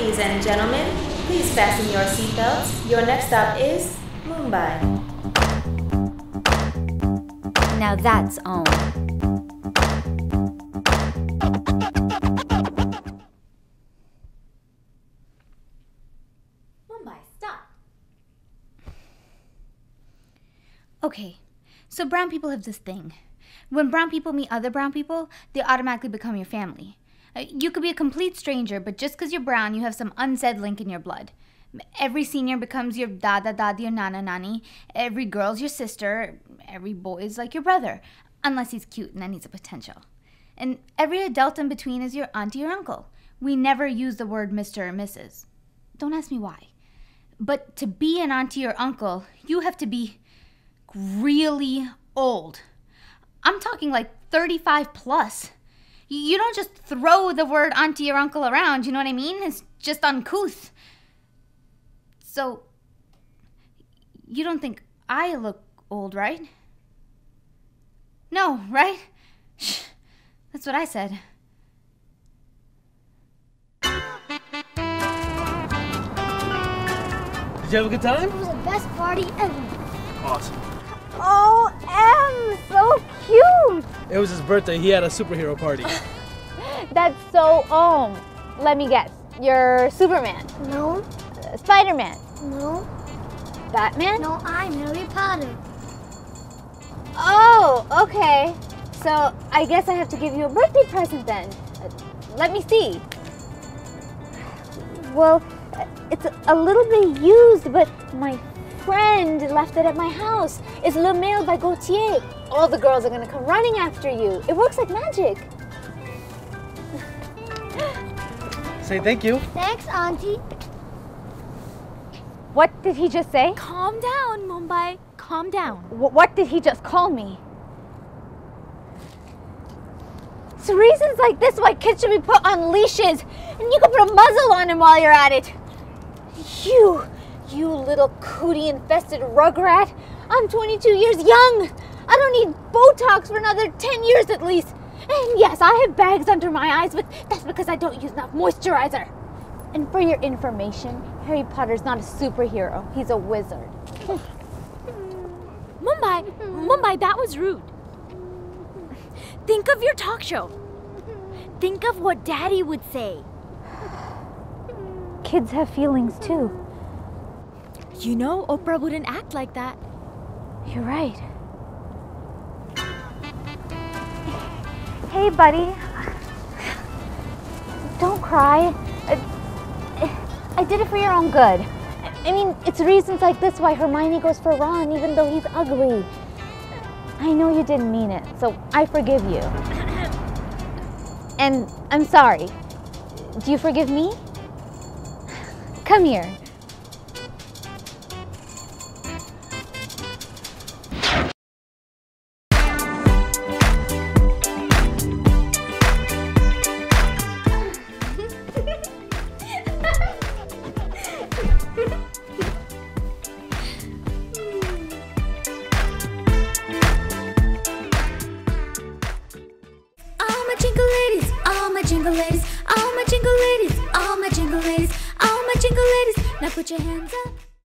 Ladies and gentlemen, please fasten your seatbelts. Your next stop is Mumbai. Now that's on. Mumbai, stop. Okay, so brown people have this thing. When brown people meet other brown people, they automatically become your family. Uh, You could be a complete stranger, but just because you're brown, you have some unsaid link in your blood. Every senior becomes your dada dadi or nana nani. Every girl's your sister. Every boy's like your brother, unless he's cute and then he's a potential. And every adult in between is your auntie or uncle. We never use the word Mr. or Mrs. Don't ask me why. But to be an auntie or uncle, you have to be really old. I'm talking like 35 plus. Y- You don't just throw the word auntie or uncle around, you know what I mean? It's just uncouth. So, you don't think I look old, right? No, right? Shh, That's what I said. Did you have a good time? It was the best party ever. Awesome. Oh, M, so cute. It was his birthday. He had a superhero party. That's so um. Let me guess. You're Superman, No, Spider-Man, no, Batman. no, I'm Harry Potter. Oh, okay. So I guess I have to give you a birthday present then. Uh, Let me see. Well, uh, it's a- a little bit used, but my friend left it at my house. It's Le Male by Gaultier. All the girls are gonna come running after you. It works like magic. Say thank you. Thanks, Auntie. What did he just say? Calm down, Mumbai. Calm down. Wh- what did he just call me? It's reasons like this why kids should be put on leashes, and you can put a muzzle on them while you're at it. You, you little cootie-infested rugrat. I'm 22 years young. I don't need Botox for another 10 years at least. And yes, I have bags under my eyes, but that's because I don't use enough moisturizer. And for your information, Harry Potter's not a superhero. He's a wizard. Hmm. Mumbai, hmm. Mumbai, that was rude. Think of your talk show. Think of what Daddy would say. Kids have feelings too. You know, Oprah wouldn't act like that. You're right. Hey, buddy. Don't cry. I, I did it for your own good. I mean, it's reasons like this why Hermione goes for Ron, even though he's ugly. I know you didn't mean it, so I forgive you. And I'm sorry. Do you forgive me? Come here. Jingle ladies, all my jingle ladies, all my jingle ladies, all my jingle ladies. Now put your hands up.